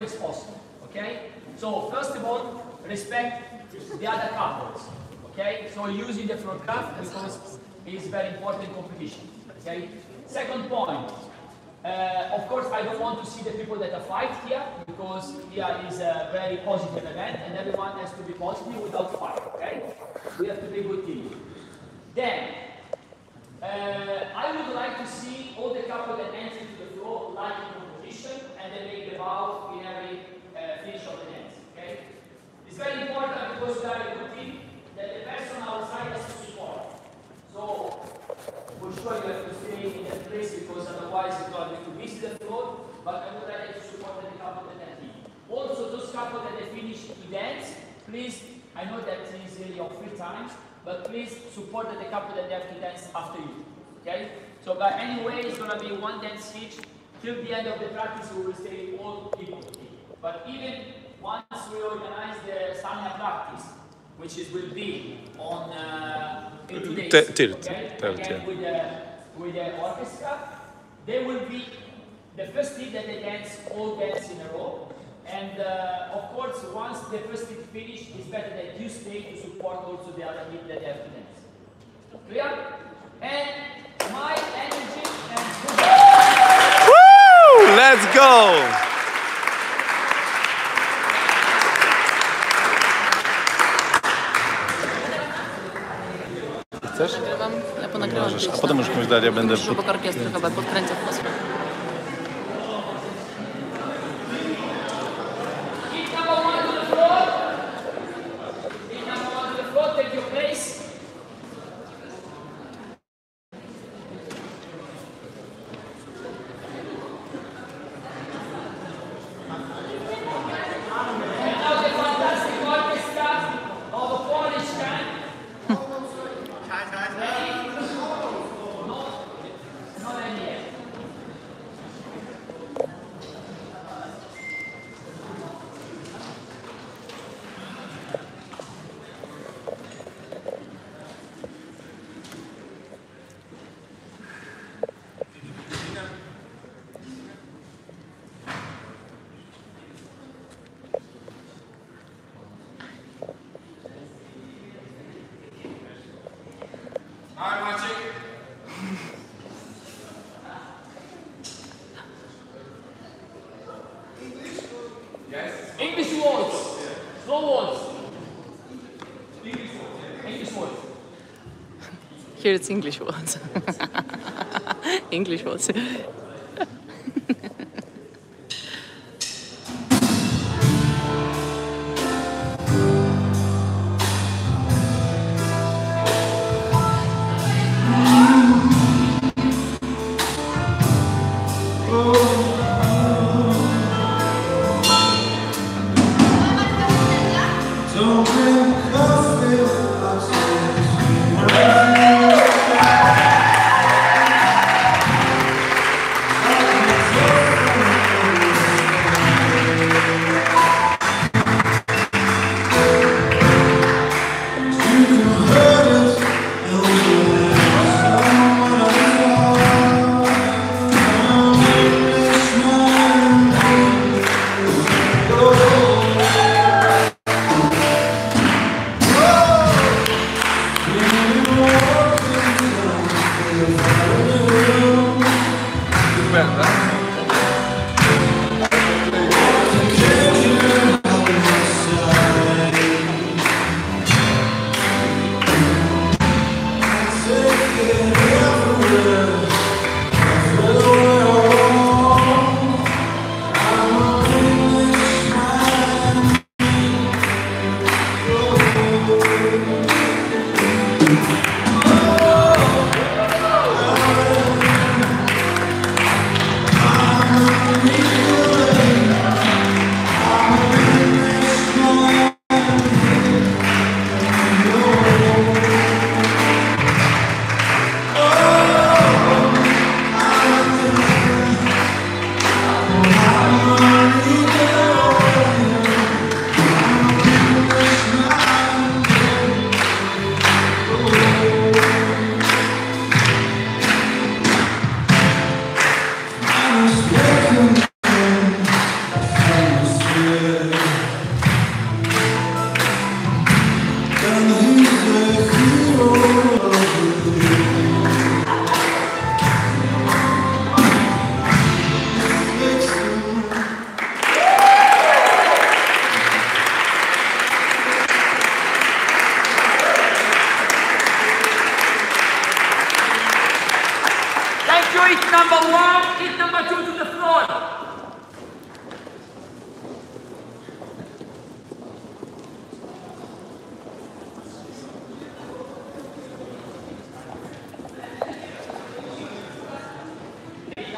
as possible. Okay? So first of all, respect the other couples. Okay? So using the floor craft because it's very important in competition. Okay? Second point. Uh, of course, I don't want to see the people that are fight here because here is a very positive event and everyone has to be positive without fight. Okay? We have to be good team. Then, uh, I would like to see all the couple that enter into the floor like in competition and then make the vow in every uh, finish of the dance. Okay? It's very important because we are a good team that the person outside has to support. So for sure you have to stay in that place because otherwise you are going to miss the floor, but I would like to support the couple that team. Also those couple that they finish the dance, please, I know that is really your free time, but please support the couple that they have to dance after you. Okay? So but anyway it's gonna be one dance each. Till the end of the practice we will stay all equal. But even once we organize the Sanya practice, which is will be on uh, in two days, tilt, okay? tilt, yeah. with the with the orchestra, they will be the first team that they dance all dance in a row. And uh, of course, once the first team finish, it's better that you stay to support also the other team that they have to dance. Clear? And my energy and Woo! Let's go! Chcesz? Nagrywam, ja ponagrywam. Możesz, a potem już komuś dać, ja będę... Obok orkiestry chyba podkręcę w. Here it's English words. English words.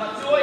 מצוי,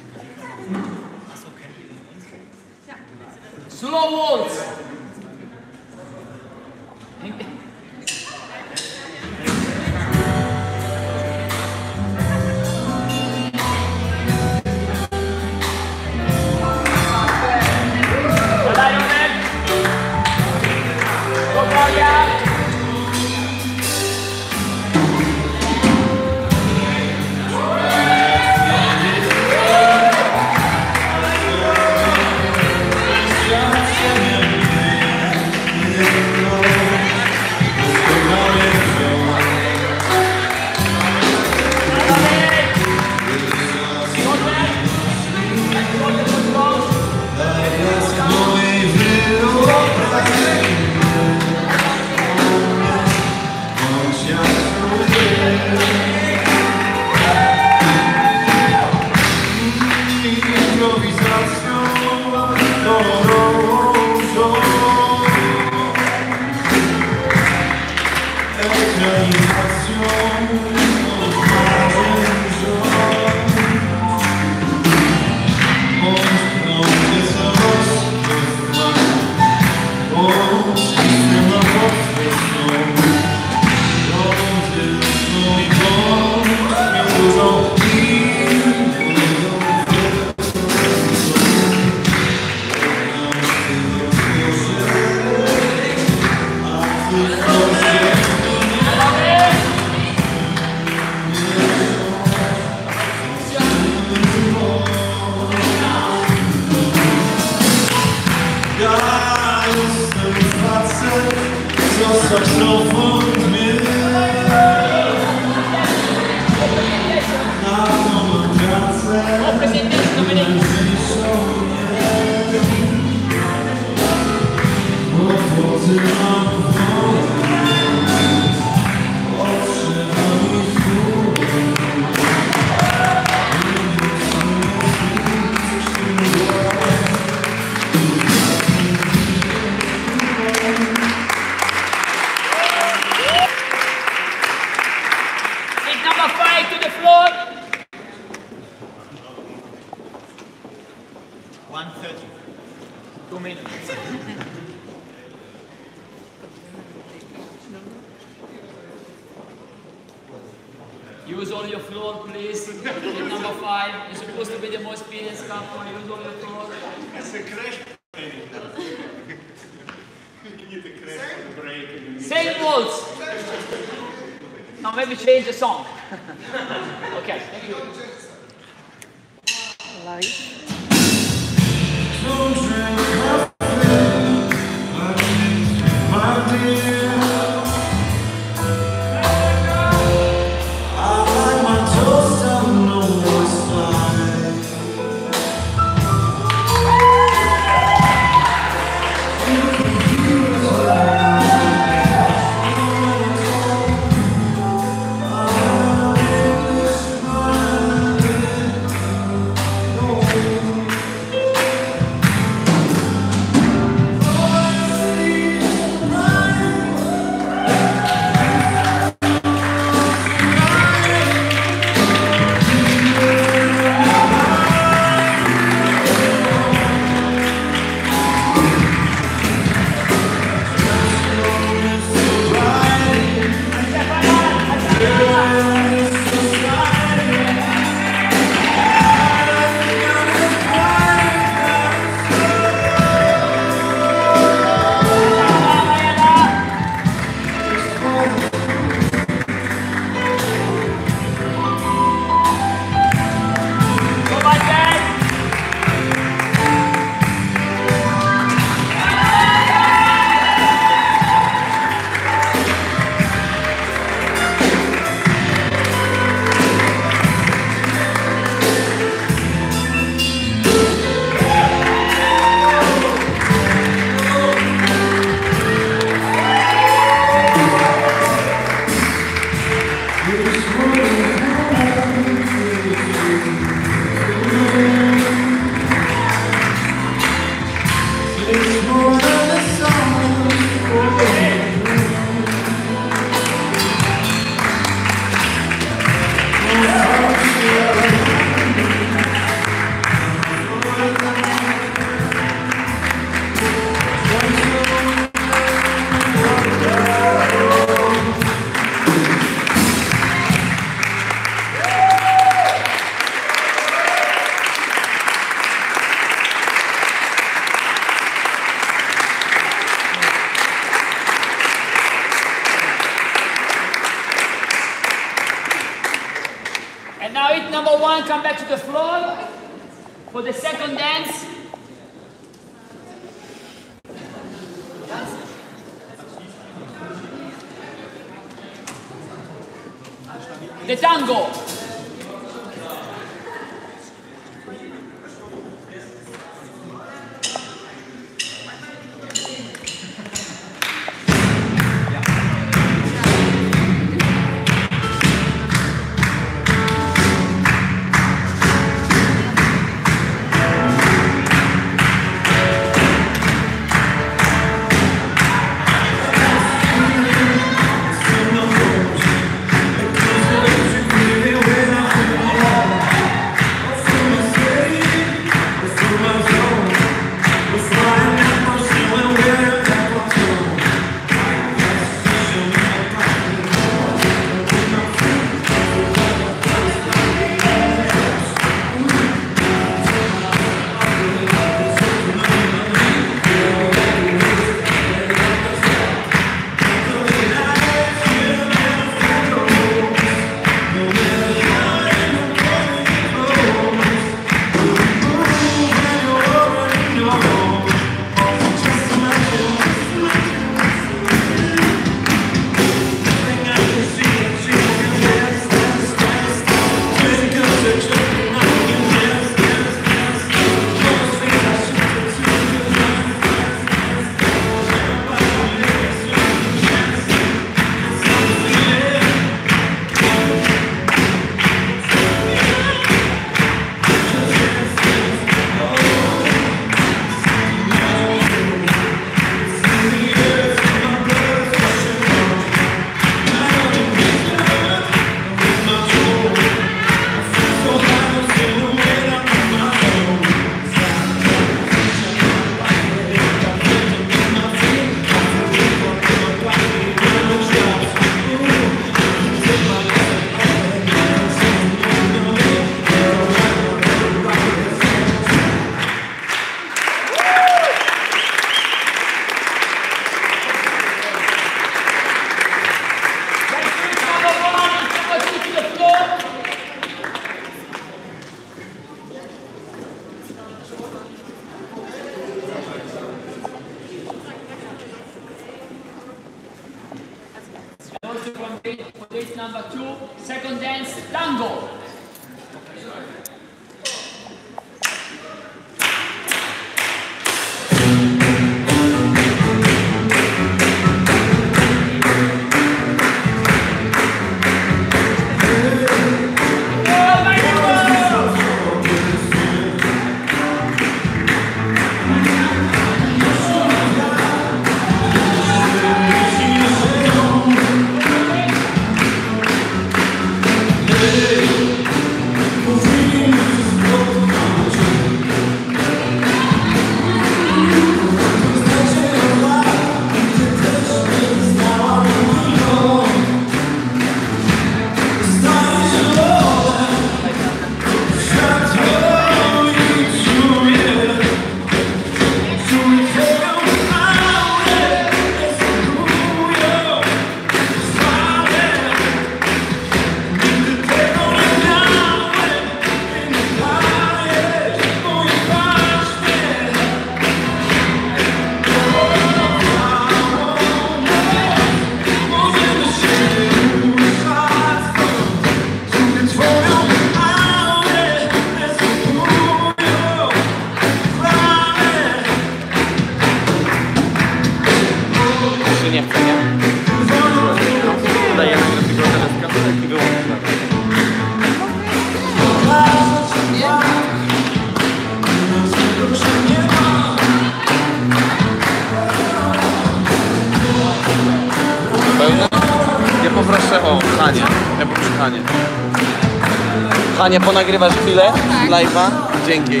Ania, ponagrywasz chwilę tak. live'a? Dzięki.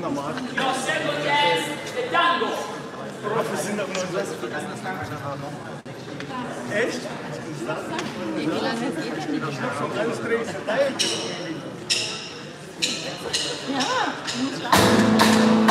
Prostu, panie. Your second dance, the tango. Calmate.